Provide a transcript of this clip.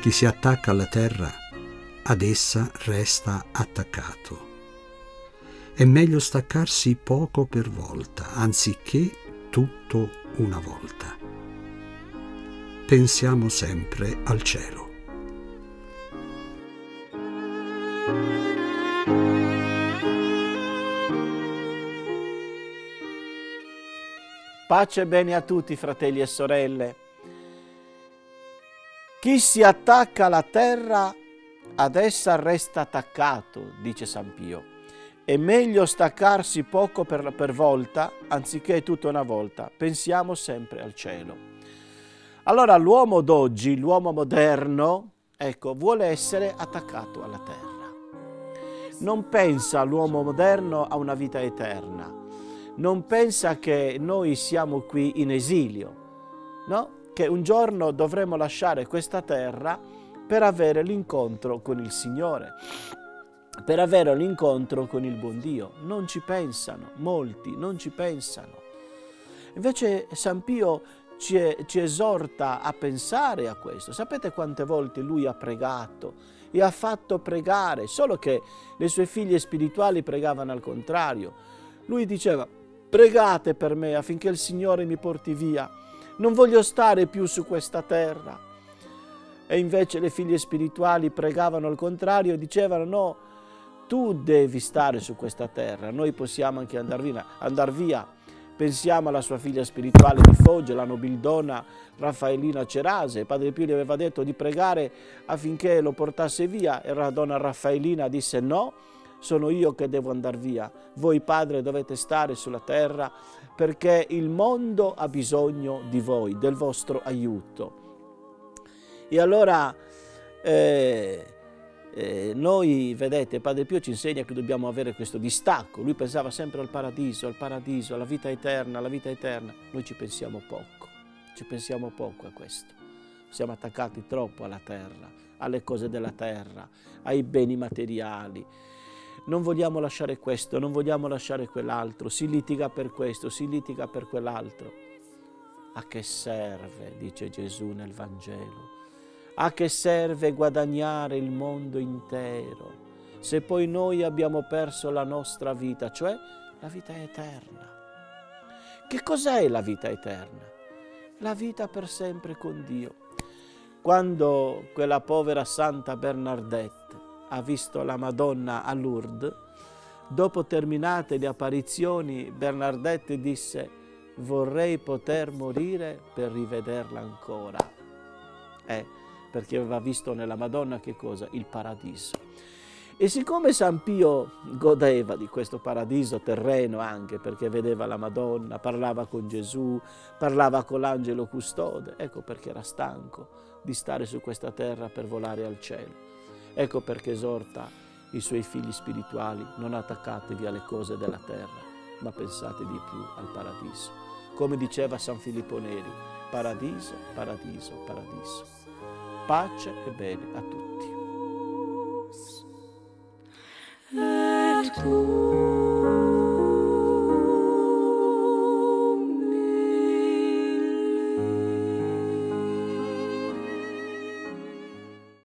Chi si attacca alla terra, ad essa resta attaccato. È meglio staccarsi poco per volta, anziché tutto una volta. Pensiamo sempre al cielo. Pace e bene a tutti, fratelli e sorelle. Chi si attacca alla terra, ad essa resta attaccato, dice San Pio. È meglio staccarsi poco per, per volta, anziché tutta una volta. Pensiamo sempre al cielo. Allora l'uomo d'oggi, l'uomo moderno, ecco, vuole essere attaccato alla terra. Non pensa l'uomo moderno a una vita eterna non pensa che noi siamo qui in esilio, no? Che un giorno dovremo lasciare questa terra per avere l'incontro con il Signore, per avere l'incontro con il buon Dio. Non ci pensano, molti non ci pensano. Invece San Pio ci, ci esorta a pensare a questo. Sapete quante volte lui ha pregato e ha fatto pregare, solo che le sue figlie spirituali pregavano al contrario. Lui diceva, Pregate per me affinché il Signore mi porti via. Non voglio stare più su questa terra. E invece le figlie spirituali pregavano al contrario dicevano no, tu devi stare su questa terra, noi possiamo anche andare via. Andar via. Pensiamo alla sua figlia spirituale di Foggia, la nobildonna Raffaellina Cerase. Padre Pio gli aveva detto di pregare affinché lo portasse via e la donna Raffaellina disse no, sono io che devo andare via. Voi padre dovete stare sulla terra perché il mondo ha bisogno di voi, del vostro aiuto. E allora eh, eh, noi, vedete, Padre Pio ci insegna che dobbiamo avere questo distacco. Lui pensava sempre al paradiso, al paradiso, alla vita eterna, alla vita eterna. Noi ci pensiamo poco, ci pensiamo poco a questo. Siamo attaccati troppo alla terra, alle cose della terra, ai beni materiali non vogliamo lasciare questo, non vogliamo lasciare quell'altro, si litiga per questo, si litiga per quell'altro. A che serve, dice Gesù nel Vangelo, a che serve guadagnare il mondo intero se poi noi abbiamo perso la nostra vita, cioè la vita eterna? Che cos'è la vita eterna? La vita per sempre con Dio. Quando quella povera Santa Bernardetta ha visto la Madonna a Lourdes, dopo terminate le apparizioni, Bernardette disse vorrei poter morire per rivederla ancora. Eh, perché aveva visto nella Madonna che cosa? Il paradiso. E siccome San Pio godeva di questo paradiso terreno anche perché vedeva la Madonna, parlava con Gesù, parlava con l'angelo custode, ecco perché era stanco di stare su questa terra per volare al cielo. Ecco perché esorta i suoi figli spirituali, non attaccatevi alle cose della terra, ma pensate di più al paradiso. Come diceva San Filippo Neri, paradiso, paradiso, paradiso. Pace e bene a tutti.